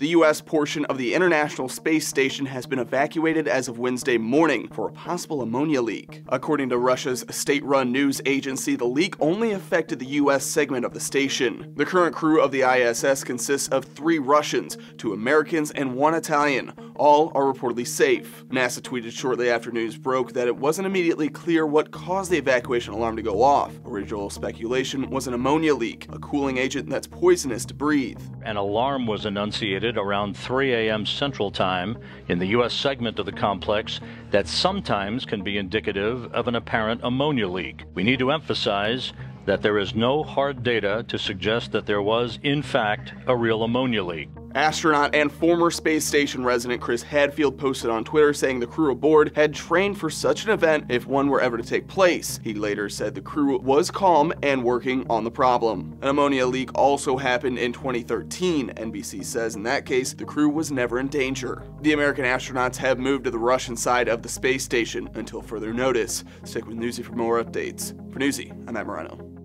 The U.S. portion of the International Space Station has been evacuated as of Wednesday morning for a possible ammonia leak. According to Russia's state-run news agency, the leak only affected the U.S. segment of the station. The current crew of the ISS consists of three Russians, two Americans, and one Italian. All are reportedly safe. NASA tweeted shortly after news broke that it wasn't immediately clear what caused the evacuation alarm to go off. Original speculation was an ammonia leak, a cooling agent that's poisonous to breathe. An alarm was enunciated around 3 a.m. Central Time in the U.S. segment of the complex that sometimes can be indicative of an apparent ammonia leak. We need to emphasize that there is no hard data to suggest that there was, in fact, a real ammonia leak. Astronaut and former space station resident Chris Hadfield posted on Twitter saying the crew aboard had trained for such an event if one were ever to take place. He later said the crew was calm and working on the problem. An ammonia leak also happened in 2013. NBC says in that case, the crew was never in danger. The American astronauts have moved to the Russian side of the space station until further notice. Stick with Newsy for more updates. For Newsy, I'm Matt Moreno.